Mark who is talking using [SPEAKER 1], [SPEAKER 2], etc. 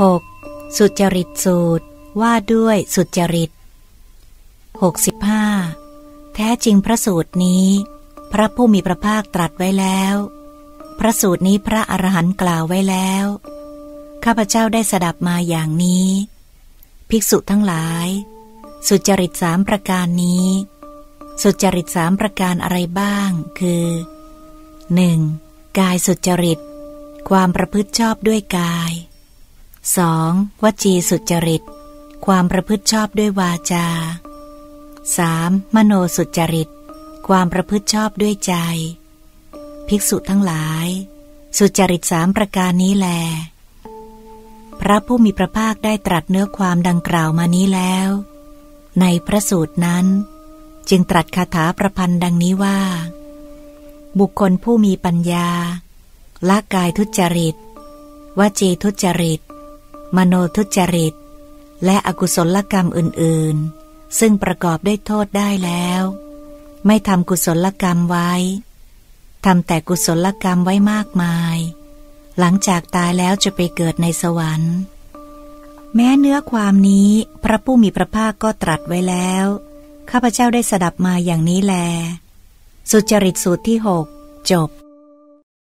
[SPEAKER 1] 6. สุจริตสูตรว่าด้วยสุจริต 65. แท้จริงพระสูตรนี้ พระผู้มีพระภาคตรัสไว้แล้ว พระสูตรนี้พระอรหันต์กล่าวไว้แล้ว ข้าพเจ้าได้สดับมาอย่างนี้ ภิกษุทั้งหลาย สุจริตสามประการนี้ สุจริตสามประการอะไรบ้าง คือ 1. กายสุจริต ความประพฤติชอบด้วยกาย 2. วจีสุจริต ความประพฤติชอบด้วยวาจา 3. มโนสุจริต ความประพฤติชอบด้วยใจ ภิกษุทั้งหลาย สุจริตสามประการนี้แล พระผู้มีพระภาคได้ตรัสเนื้อความดังกล่าวมานี้แล้ว ในพระสูตรนั้น จึงตรัสคาถาประพันธ์ดังนี้ว่า บุคคลผู้มีปัญญาละกายทุจริตวจีทุจริต มโนทุจริต และอกุศลกรรมอื่นๆ ซึ่งประกอบด้วยโทษได้แล้ว ไม่ทำกุศลกรรมไว้ทำแต่กุศลกรรมไว้มากมาย หลังจากตายแล้วจะไปเกิดในสวรรค์ แม้เนื้อความนี้พระผู้มีพระภาคก็ตรัสไว้แล้ว ข้าพเจ้าได้สดับมาอย่างนี้แล สุจริตสูตรที่หกจบ